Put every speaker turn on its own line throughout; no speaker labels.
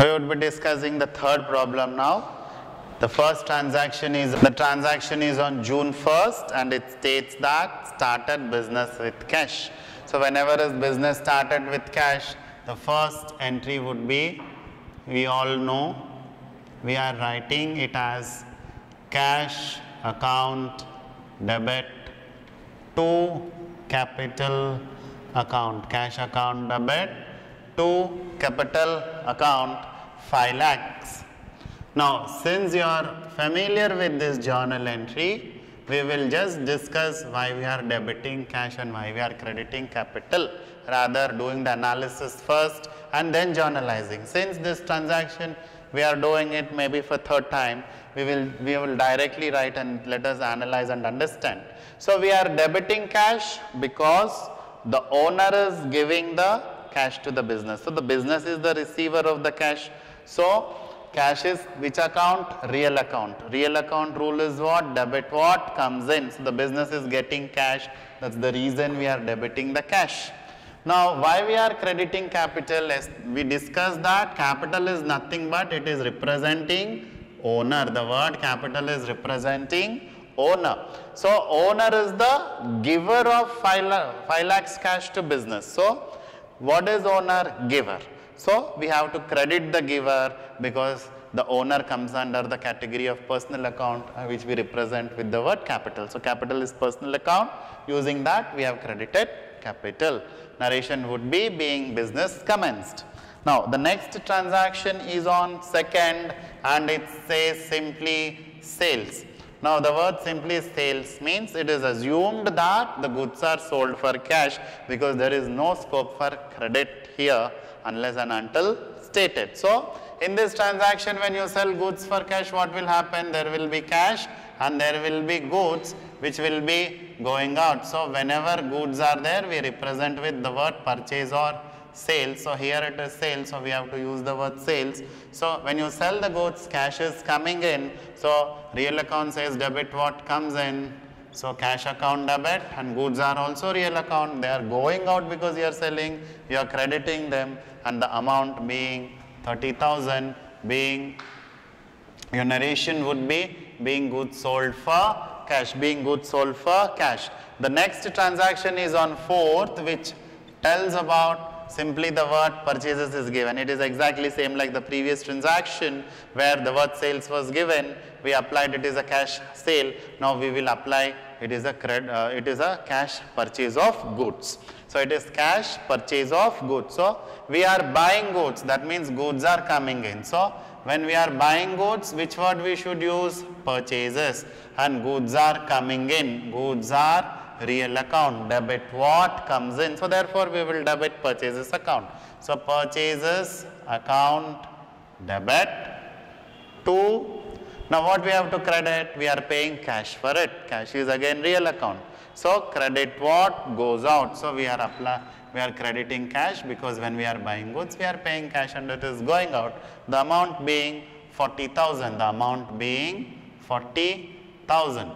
We would be discussing the third problem now. The first transaction is the transaction is on June 1st and it states that started business with cash. So whenever is business started with cash, the first entry would be we all know we are writing it as cash account debit to capital account cash account debit to capital account 5 lakhs now, since you are familiar with this journal entry, we will just discuss why we are debiting cash and why we are crediting capital, rather doing the analysis first and then journalizing. Since this transaction we are doing it maybe for third time, we will, we will directly write and let us analyze and understand. So, we are debiting cash because the owner is giving the cash to the business. So, the business is the receiver of the cash. So, Cash is which account? Real account. Real account rule is what? Debit what? Comes in. So, the business is getting cash. That is the reason we are debiting the cash. Now, why we are crediting capital? As we discussed that capital is nothing but it is representing owner. The word capital is representing owner. So, owner is the giver of 5, 5 lakhs cash to business. So, what is owner? Giver. So, we have to credit the giver because the owner comes under the category of personal account uh, which we represent with the word capital. So, capital is personal account using that we have credited capital. Narration would be being business commenced. Now, the next transaction is on second and it says simply sales. Now, the word simply sales means it is assumed that the goods are sold for cash because there is no scope for credit here unless and until stated. So, in this transaction when you sell goods for cash what will happen? There will be cash and there will be goods which will be going out. So, whenever goods are there we represent with the word purchase or sales. So, here it is sales. So, we have to use the word sales. So, when you sell the goods cash is coming in. So, real account says debit what comes in so, cash account debit and goods are also real account, they are going out because you are selling, you are crediting them and the amount being 30,000 being your narration would be being goods sold for cash, being goods sold for cash. The next transaction is on 4th which tells about simply the word purchases is given. It is exactly same like the previous transaction where the word sales was given we applied it is a cash sale. Now we will apply it is a cred, uh, it is a cash purchase of goods. So it is cash purchase of goods. So we are buying goods that means goods are coming in. So when we are buying goods which word we should use purchases and goods are coming in goods are real account debit what comes in. So therefore we will debit purchases account. So purchases account debit to now what we have to credit? We are paying cash for it. Cash is again real account. So credit what goes out. So we are apply, we are crediting cash because when we are buying goods we are paying cash and it is going out. The amount being 40,000. The amount being 40,000.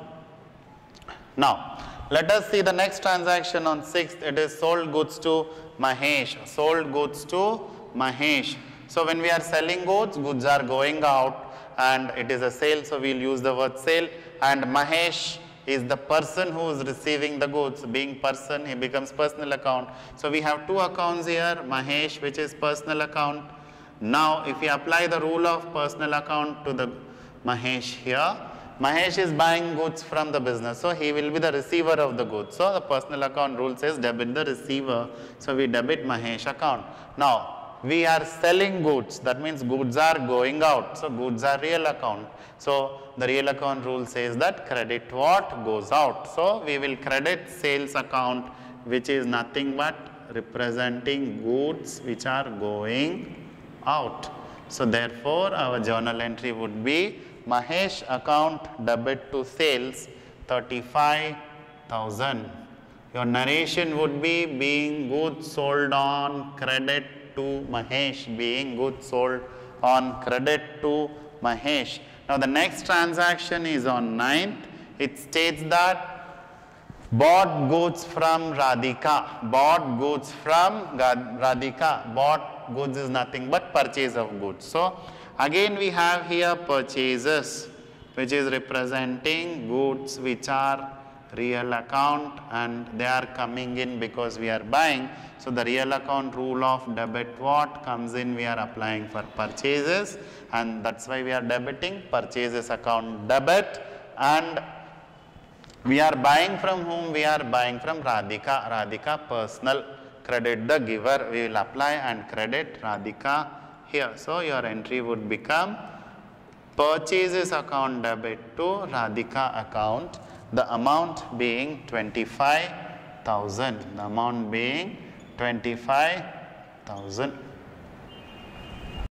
Now let us see the next transaction on 6th. It is sold goods to Mahesh. Sold goods to Mahesh. So when we are selling goods, goods are going out and it is a sale so we will use the word sale and Mahesh is the person who is receiving the goods being person he becomes personal account. So we have two accounts here Mahesh which is personal account. Now if we apply the rule of personal account to the Mahesh here Mahesh is buying goods from the business so he will be the receiver of the goods. So the personal account rule says debit the receiver so we debit Mahesh account. Now we are selling goods that means goods are going out so goods are real account so the real account rule says that credit what goes out so we will credit sales account which is nothing but representing goods which are going out so therefore our journal entry would be Mahesh account debit to sales 35000 your narration would be being goods sold on credit to Mahesh being goods sold on credit to Mahesh. Now the next transaction is on 9th. It states that bought goods from Radhika, bought goods from Radhika, bought Goods is nothing but purchase of goods. So again we have here purchases which is representing goods which are real account and they are coming in because we are buying. So the real account rule of debit what comes in we are applying for purchases and that's why we are debiting purchases account debit and we are buying from whom? We are buying from Radhika. Radhika personal credit the giver. We will apply and credit Radhika here. So your entry would become purchases account debit to Radhika account. The amount being 25,000. The amount being 25,000.